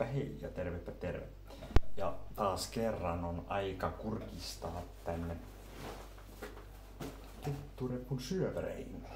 Heipä hei ja tervepä terve. Ja taas kerran on aika kurkistaa tänne Tutturepun syövereihin.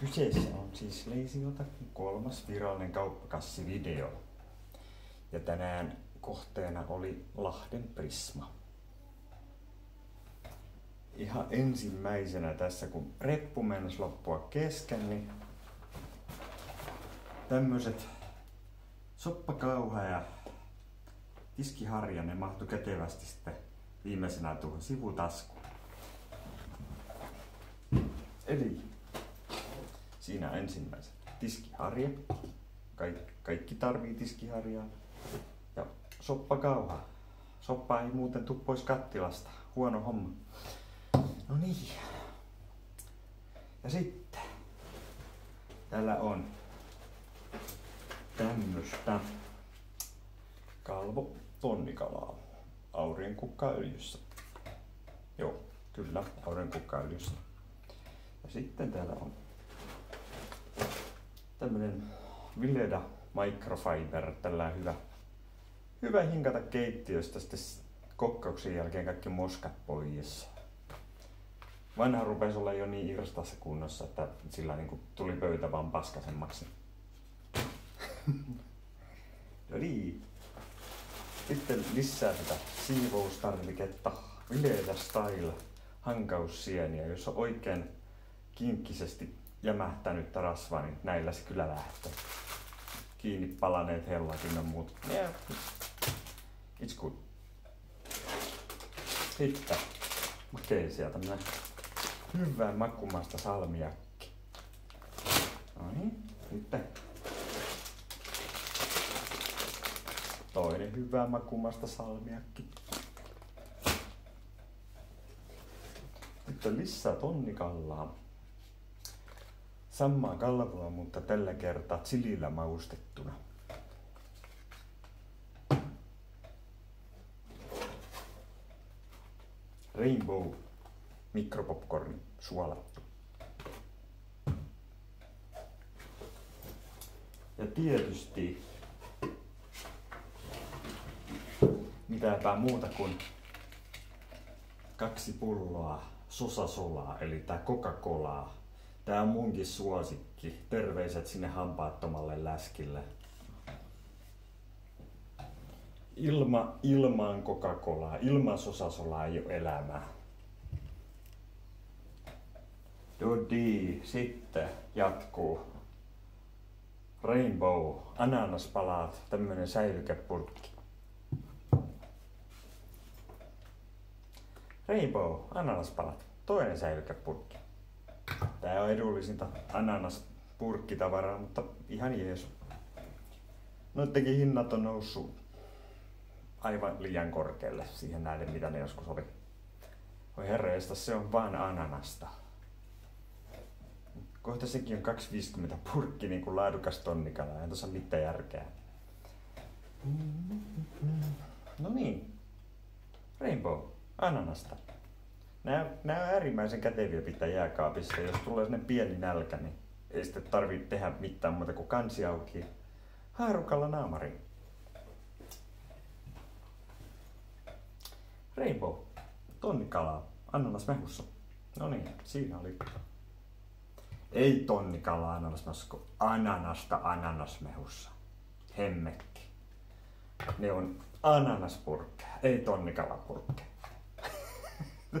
Kyseessä on siis Lazy Otakin kolmas virallinen kauppakassivideo. Ja tänään kohteena oli Lahden Prisma. Ihan ensimmäisenä tässä, kun reppu mennessä loppua kesken, niin tämmöiset soppakauha ja tiskiharja, ne mahtui kätevästi sitten viimeisenä tuohon sivutaskuun. Eli siinä ensimmäiset tiskiharja. Kaik, kaikki tarvii tiskiharjaa. Ja soppakauha. Soppa ei muuten tuu pois kattilasta. Huono homma. No niin. Ja sitten täällä on tämmöstä kalvo tonnikalaa aurinkukkаöljyssä. Joo, kyllä, aurinkukkаöljyssä. Ja sitten täällä on tämmönen Vileda Microfiber, tällä hyvä, hyvä hinkata keittiöstä sitten kokkauksen jälkeen kaikki moskat pois. Vanha rupesi olla jo niin irstassa kunnossa, että sillä niin tuli pöytä vaan paskasemmaksi. no niin. Sitten lisää tätä siivoustarviketta. Vileda Style hankaussieniä, jos on oikein kinkkisesti jämähtänyt rasvaa, niin näillä se kyllä lähtee. Kiinni palaneet hellakin ja muut. Yeah. It's good. Sitten makeisia tämmönen hyvää makumasta salmiakki. No niin, sitten toinen hyvää makumasta salmiakki. Nyt on lisää tonnikallaa. Samaa kalvoa, mutta tällä kertaa chilillä maustettuna. Rainbow mikropopcorn suolattu. Ja tietysti mitäpä muuta kuin kaksi pulloa sosasolaa, eli tää Coca-Colaa. Tää on munkin suosikki. Terveiset sinne hampaattomalle läskille. Ilma, ilman Coca-Colaa, ilman sosasolaa ei ole elämää. Dodi, sitten jatkuu. Rainbow, ananaspalaat, tämmönen säilykepurkki. Rainbow, ananaspalat, toinen säilykepurkki. Tää on edullisinta ananaspurkkitavaraa, mutta ihan jees. Noidenkin hinnat on noussut aivan liian korkealle siihen nähden, mitä ne joskus oli. Voi herreista, se on vaan ananasta. Kohta sekin on 2,50 purkki niin kuin laadukas tonnikala. Ei tuossa mitään järkeä. No niin. Rainbow, ananasta. Nämä, nämä on äärimmäisen käteviä pitää jääkaapissa. Jos tulee sinne pieni nälkä, niin ei sitten tarvitse tehdä mitään muuta kuin kansi auki. Haarukalla naamari. Rainbow, tonnikalaa, ananasmehussa. No niin, siinä oli ei tonnikala ananasmehussa, kun ananasta ananasmehussa. Hemmekki. Ne on ananaspurkkeja, ei tonnikalapurkkeja.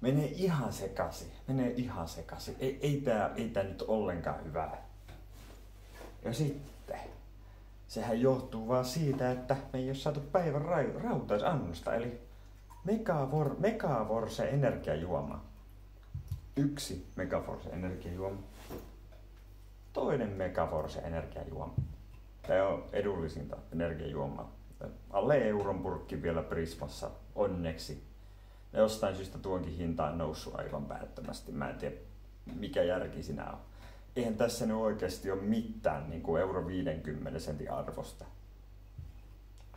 Menee ihan sekasi. Menee ihan sekasi. Ei, ei tää, ei tää nyt ollenkaan hyvää. Ja sitten, sehän johtuu vaan siitä, että me ei ole saatu päivän ra- rautaisannosta, eli Megavor, Megavorse energiajuoma. Yksi Megaforce energiajuoma. Toinen Megaforce energiajuoma. Tämä on edullisinta energiajuomaa. Alle euron purkki vielä Prismassa, onneksi. Ja jostain syystä tuonkin hinta on noussut aivan päättömästi. Mä en tiedä, mikä järki siinä on. Eihän tässä nyt oikeasti ole mitään niin kuin euro 50 sentin arvosta.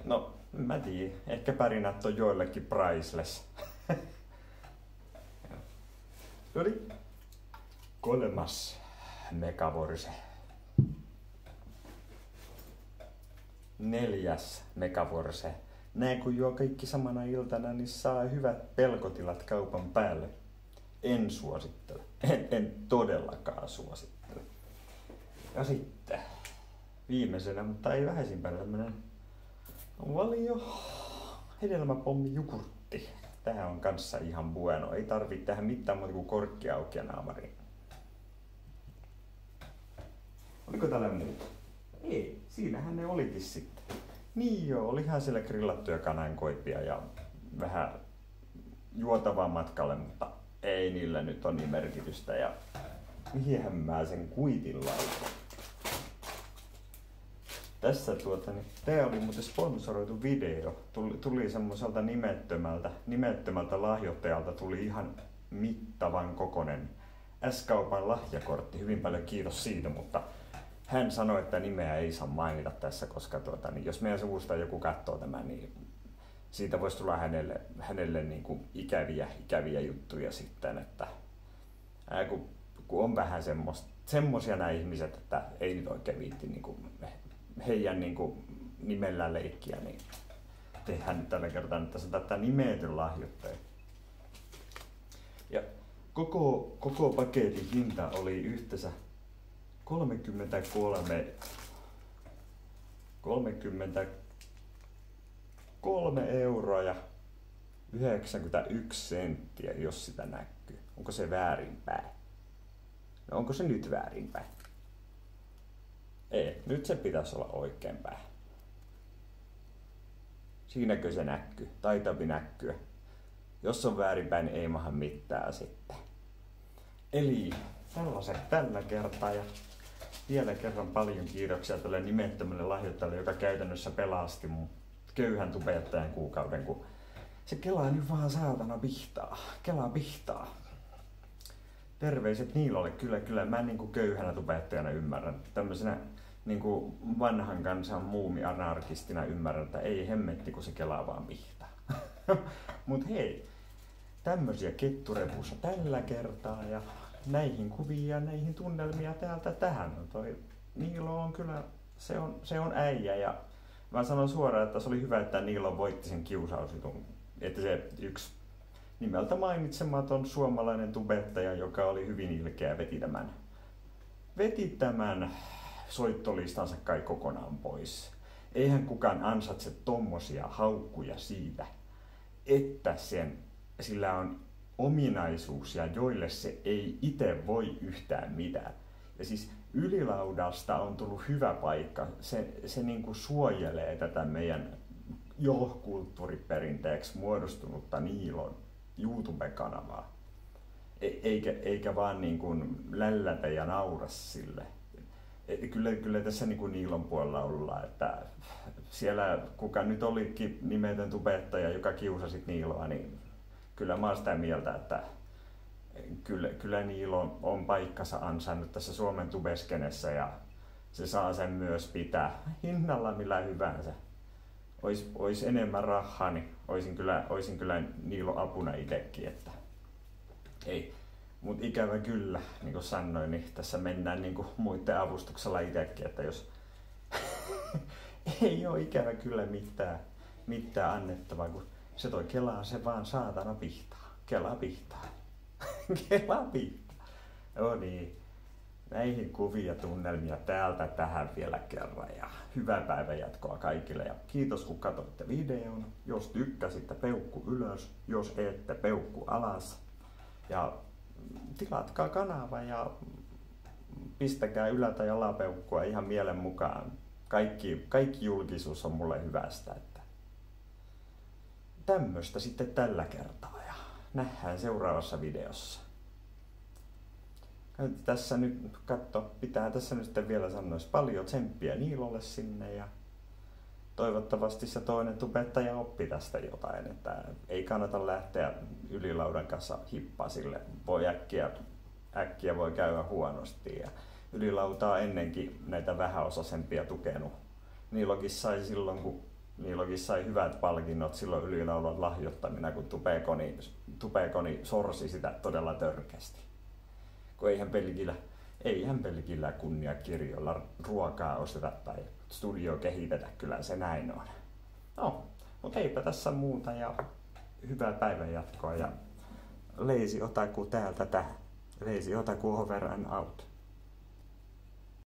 No, mä tiedän. Ehkä pärinät on joillekin priceless. Eli kolmas megavorse. neljäs Megaforce. Näin kun juo kaikki samana iltana, niin saa hyvät pelkotilat kaupan päälle. En suosittele. En, en todellakaan suosittele. Ja sitten viimeisenä, mutta ei vähäisimpänä tämmönen valio hedelmäpommi jukurtti. Tähän on kanssa ihan bueno. Ei tarvitse tehdä mitään muuta kuin korkki auki ja naamari. Oliko täällä muuta? Ei, siinähän ne olikin sitten. Niin joo, olihan siellä grillattuja kanankoipia ja vähän juotavaa matkalle, mutta ei niillä nyt ole niin merkitystä. Ja mihinhän mä sen kuitin laitan? Tässä tuota, niin, tämä oli muuten sponsoroitu video. Tuli, tuli semmoiselta nimettömältä, nimettömältä lahjoittajalta tuli ihan mittavan kokonen S-kaupan lahjakortti. Hyvin paljon kiitos siitä, mutta hän sanoi, että nimeä ei saa mainita tässä, koska tuota, niin jos meidän suvusta joku katsoo tämän, niin siitä voisi tulla hänelle, hänelle niin kuin ikäviä, ikäviä juttuja sitten, että ää, kun, kun on vähän semmoisia nämä ihmiset, että ei nyt oikein viitti niin kuin heidän niin kuin, nimellä leikkiä, niin tehdään nyt tällä kertaa nyt tässä tätä nimetyn lahjoittaja. Ja koko, koko paketin hinta oli yhteensä 33, 33 euroa ja 91 senttiä, jos sitä näkyy. Onko se väärinpäin? No onko se nyt väärinpäin? Ei, nyt se pitäisi olla oikeinpäin. Siinäkö se näkyy? Taitavi näkyä. Jos on väärinpäin, niin ei maha mitään sitten. Eli sellaiset tällä kertaa ja vielä kerran paljon kiitoksia tälle nimettömälle lahjoittajalle, joka käytännössä pelasti mun köyhän tubettajan kuukauden, kun se kelaa nyt vaan saatana pihtaa. Kelaa pihtaa. Terveiset Niilolle, kyllä, kyllä. Mä niin kuin köyhänä tubettajana ymmärrän. Tämmöisenä niin kuin vanhan kansan muumianarkistina ymmärrän, että ei hemmetti, kun se kelaa vaan pihtaa. Mut hei, tämmöisiä ketturepussa tällä kertaa ja näihin kuvia näihin tunnelmia täältä tähän. Toi Niilo on kyllä, se on, se on äijä ja mä sanon suoraan, että se oli hyvä, että Niilo voitti sen kiusausitun. Että se yksi nimeltä mainitsematon suomalainen tubettaja, joka oli hyvin ilkeä, veti tämän, veti tämän soittolistansa kai kokonaan pois. Eihän kukaan ansaitse tommosia haukkuja siitä, että sen, sillä on ominaisuuksia, joille se ei itse voi yhtään mitään. Ja siis ylilaudasta on tullut hyvä paikka. Se, se niin kuin suojelee tätä meidän jo kulttuuriperinteeksi muodostunutta Niilon YouTube-kanavaa. E, eikä, eikä vaan niin kuin lällätä ja naura sille. Et kyllä, kyllä tässä niin kuin Niilon puolella ollaan, että siellä kuka nyt olikin nimetön tubettaja, joka kiusasi Niiloa, niin kyllä mä oon sitä mieltä, että kyllä, kyllä Niilo on paikkansa ansainnut tässä Suomen tubeskenessä ja se saa sen myös pitää hinnalla millä hyvänsä. Ois, ois enemmän rahaa, niin oisin kyllä, oisin kyllä Niilo apuna itsekin, että ei. Mutta ikävä kyllä, niin kuin sanoin, niin tässä mennään niin kuin muiden avustuksella itsekin, että jos ei ole ikävä kyllä mitään, mitään annettavaa, kun se toi Kelaa se vaan saatana pihtaa. Kela pihtaa. Kela pihtaa. No niin. Näihin kuvia tunnelmia täältä tähän vielä kerran ja hyvää päivän jatkoa kaikille ja kiitos kun katsoitte videon. Jos tykkäsitte, peukku ylös. Jos ette, peukku alas. Ja tilatkaa kanava ja pistäkää ylä- tai alapeukkua ihan mielen mukaan. Kaikki, kaikki julkisuus on mulle hyvästä. Että tämmöstä sitten tällä kertaa ja nähdään seuraavassa videossa. Tässä nyt, katso, pitää tässä nyt sitten vielä sanoa paljon tsemppiä Niilolle sinne ja toivottavasti se toinen tubettaja oppi tästä jotain, että ei kannata lähteä ylilaudan kanssa hippasille. Voi äkkiä, äkkiä voi käydä huonosti ja ylilautaa ennenkin näitä vähäosaisempia tukenut. Niilokin sai silloin, kun Niilokin sai hyvät palkinnot silloin ylilaudan lahjoittamina, kun Tupekoni, Tupekoni sorsi sitä todella törkeästi. Kun eihän pelkillä, eihän pelkillä kunniakirjoilla ruokaa osteta tai studio kehitetä, kyllä se näin on. No, mutta eipä tässä muuta ja hyvää päivänjatkoa ja Leisi Otaku täältä tähän. Leisi Otaku over and out.